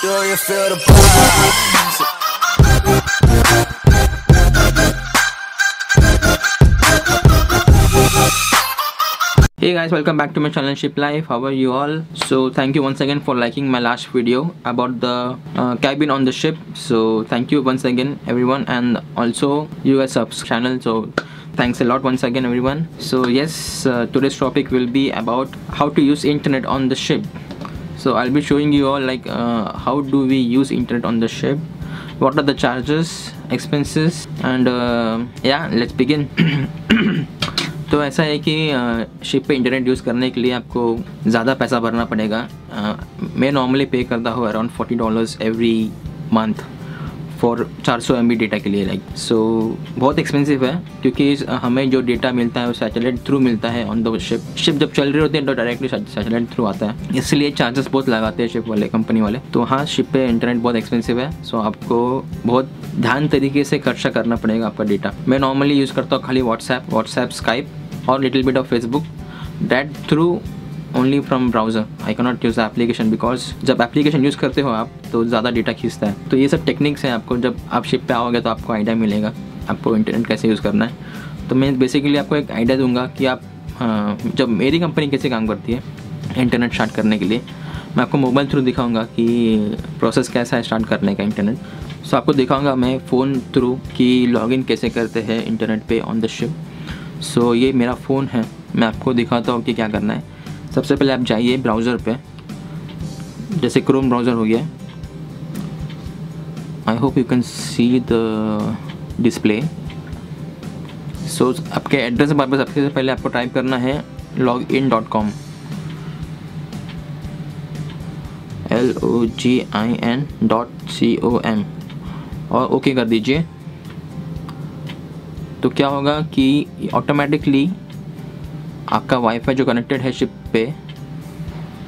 Do you feel the vibes? Hey guys, welcome back to my channel Ship Life. How are you all? So thank you once again for liking my last video about the uh, cabin on the ship. So thank you once again everyone and also you guys subs channel. So thanks a lot once again everyone. So yes, uh, today's topic will be about how to use internet on the ship So I'll be showing you all like uh, how do we use internet on the ship, what are the charges, expenses and uh, yeah, let's begin. तो ऐसा है कि ship पे internet use करने के लिए आपको ज़्यादा पैसा भरना पड़ेगा अ, मैं नॉर्मली पे करता हूँ around forty dollars every month for 400 सौ डेटा के लिए लाइक सो so, बहुत एक्सपेंसिव है क्योंकि हमें जो डेटा मिलता है वो सैटेलाइट थ्रू मिलता है ऑन द शिप शिप जब चल रही होती है तो डायरेक्टली सैटेलाइट थ्रू आता है. इसलिए चार्जेस बहुत लगाते हैं शिप वाले कंपनी वाले. तो हाँ शिप पे इंटरनेट बहुत एक्सपेंसिव है सो so, आपको बहुत ध्यान तरीके से खर्चा करना पड़ेगा आपका डेटा मैं नॉर्मली यूज़ करता हूँ खाली व्हाट्सएप व्हाट्सएप स्काइप और little bit of Facebook that through only from browser I cannot use application because जब एप्लीकेशन यूज़ करते हो आप तो ज़्यादा डेटा खींचता है। तो ये सब टेक्निक्स हैं आपको। जब आप शिप पे आओगे तो आपको आइडिया मिलेगा आपको इंटरनेट कैसे यूज़ करना है। तो मैं बेसिकली आपको एक आइडिया दूँगा कि आप हाँ, जब मेरी कंपनी कैसे काम करती है इंटरनेट स्टार्ट करने के लिए मैं आपको मोबाइल थ्रू दिखाऊँगा कि प्रोसेस कैसा है स्टार्ट करने का इंटरनेट सो आपको दिखाऊँगा मैं फ़ोन थ्रू कि लॉगिन कैसे करते हैं इंटरनेट पे ऑन द शिप सो ये मेरा फ़ोन है। मैं आपको दिखाता हूँ कि क्या करना है। सबसे पहले आप जाइए ब्राउज़र पे। जैसे क्रोम ब्राउज़र हो गया। I hope you can see the display so आपके एड्रेस बार सबसे पहले आपको टाइप करना है login dot com L O G I N dot C O M और ओके कर दीजिए। तो क्या होगा कि ऑटोमेटिकली आपका वाईफाई जो कनेक्टेड है शिप पे,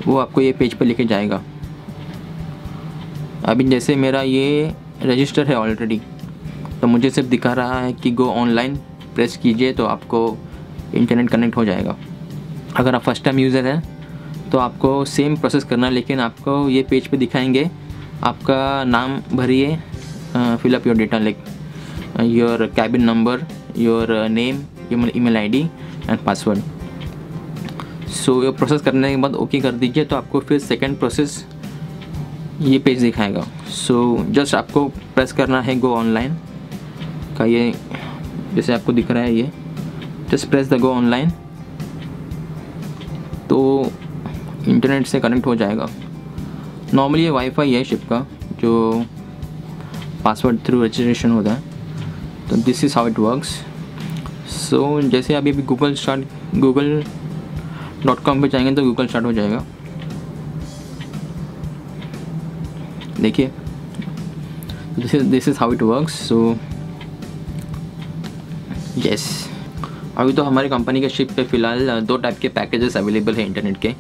वो आपको ये पेज पे लेके जाएगा। अभी जैसे मेरा ये रजिस्टर है ऑलरेडी तो मुझे सिर्फ़ दिखा रहा है कि गो ऑनलाइन प्रेस कीजिए तो आपको इंटरनेट कनेक्ट हो जाएगा। अगर आप फ़र्स्ट टाइम यूज़र हैं तो आपको सेम प्रोसेस करना है, लेकिन आपको ये पेज पे दिखाएँगे, आपका नाम भरिए fill up your data like your cabin number your name email ID and password so ये प्रोसेस करने के बाद ओके कर दीजिए तो आपको फिर सेकंड प्रोसेस ये पेज दिखाएगा। सो so, जस्ट आपको प्रेस करना है गो ऑनलाइन का ये जैसे आपको दिख रहा है ये। Just press the go online तो इंटरनेट से कनेक्ट हो जाएगा। नॉर्मली ये वाईफाई है शिप का जो पासवर्ड थ्रू रजिस्ट्रेशन होता है। तो this is how it works so जैसे अभी अभी Google start Google dot com पर जाएँगे तो गूगल स्टार्ट हो जाएगा। देखिए this is this is how it works so yes अभी तो हमारी कंपनी के शिप पे फ़िलहाल दो टाइप के पैकेजेस अवेलेबल है इंटरनेट के।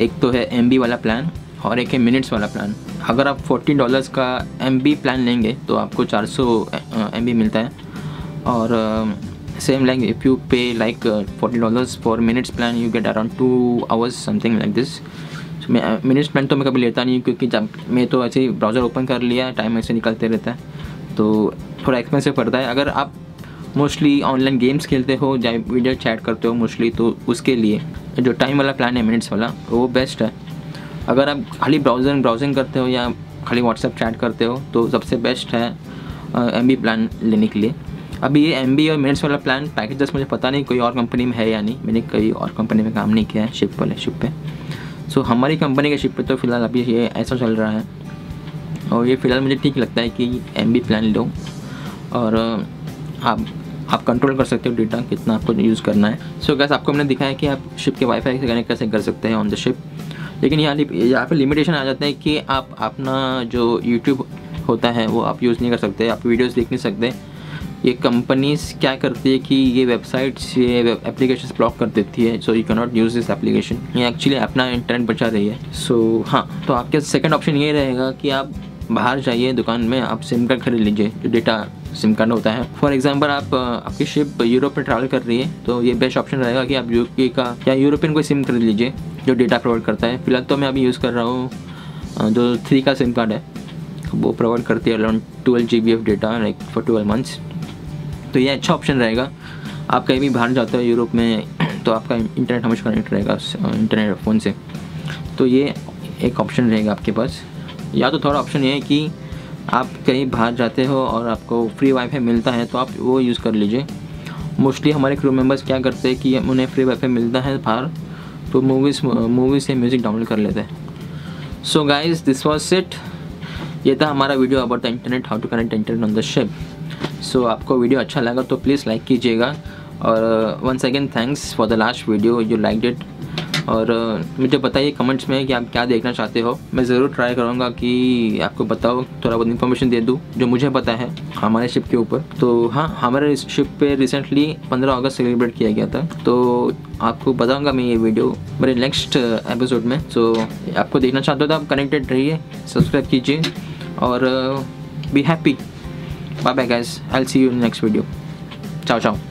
एक तो है एमबी वाला प्लान और एक है मिनट्स वाला प्लान अगर आप 40 डॉलर्स का एमबी प्लान लेंगे तो आपको चार सौ मिलता है। और same like if you pay like 40 dollars for minutes plan you get around two hours something like this मैं मिनट्स प्लान तो मैं कभी लेता नहीं क्योंकि जब मैं तो ऐसे ही ब्राउज़र ओपन कर लिया टाइम ऐसे निकलते रहता है। तो थोड़ा एक्सपेंसिव पड़ता है। अगर आप मोस्टली ऑनलाइन गेम्स खेलते हो, या वीडियो चैट करते हो मोस्टली तो उसके लिए जो टाइम वाला प्लान है मिनट्स वाला, वो बेस्ट है। अगर आप खाली ब्राउज़र ब्राउजिंग करते हो या खाली व्हाट्सएप चैट करते हो तो सबसे बेस्ट है एम बी प्लान लेने के लिए। अभी ये एमबी और मिनट्स वाला प्लान पैकेजेस मुझे पता नहीं कोई और कंपनी में है या नहीं। मैंने कई और कंपनी में काम नहीं किया है शिप वाले शिप पे। सो so, हमारी कंपनी के शिप पे तो फ़िलहाल अभी ये ऐसा चल रहा है। और ये फ़िलहाल मुझे ठीक लगता है कि एमबी प्लान लो। और आप आप कंट्रोल कर सकते हो डेटा कितना आपको यूज़ करना है। सो so, गैस आपको हमने दिखाया कि आप शिप के वाईफाई से कनेक्ट कैसे कर सकते हैं ऑन द शिप लेकिन यहाँ यहाँ पे लिमिटेशन आ जाता है कि आप अपना जो यूट्यूब होता है वो आप यूज़ नहीं कर सकते आप वीडियोस देख नहीं सकते। ये कंपनीज़ क्या करती है कि ये वेबसाइट्स ये एप्लीकेशन ब्लॉक कर देती है so you can not use this application ये एक्चुअली अपना इंटरनेट बचा रही है. सो so, हाँ तो आपके सेकंड ऑप्शन ये रहेगा कि आप बाहर जाइए दुकान में आप सिम कार्ड खरीद लीजिए जो डेटा सिम कार्ड होता है. फॉर एग्ज़ाम्पल आप आपकी शिप यूरोप में ट्रैवल कर रही है तो ये बेस्ट ऑप्शन रहेगा कि आप यूके का या यूरोपियन कोई सिम खरीद लीजिए जो डेटा प्रोवाइड करता है. फ़िलहाल तो मैं अभी यूज़ कर रहा हूँ जो थ्री का सिम कार्ड है. वो प्रोवाइड करती है around twelve G B of data like for twelve months तो ये अच्छा ऑप्शन रहेगा। आप कहीं भी बाहर जाते हो यूरोप में तो आपका इंटरनेट हमेशा कनेक्ट रहेगा इंटरनेट फ़ोन से। तो ये एक ऑप्शन रहेगा आपके पास। या तो थोड़ा ऑप्शन ये है कि आप कहीं बाहर जाते हो और आपको फ्री वाईफाई मिलता है तो आप वो यूज़ कर लीजिए। मोस्टली हमारे क्रू मेंबर्स क्या करते हैं कि उन्हें फ्री वाईफाई मिलता है बाहर तो मूवीज़ मूवीज़ से म्यूज़िक डाउनलोड कर लेते हैं। So guys this was set ये था हमारा video about the internet how to connect internet on the ship so so, आपको वीडियो अच्छा लगा तो प्लीज़ लाइक कीजिएगा। और once again thanks for the last video you like it और uh, मुझे बताइए कमेंट्स में कि आप क्या देखना चाहते हो। मैं ज़रूर ट्राई करूँगा कि आपको बताओ थोड़ा बहुत इन्फॉर्मेशन दे दूँ जो मुझे पता है हमारे शिप के ऊपर। तो हाँ हमारे शिप पे रिसेंटली 15 अगस्त सेलिब्रेट किया गया था। तो आपको बताऊँगा मैं ये वीडियो मेरे नेक्स्ट एपिसोड में। तो आपको देखना चाहते हो तो आप कनेक्टेड रहिए सब्सक्राइब कीजिए। और be happy Bye bye guys. I'll see you in the next video. Ciao ciao.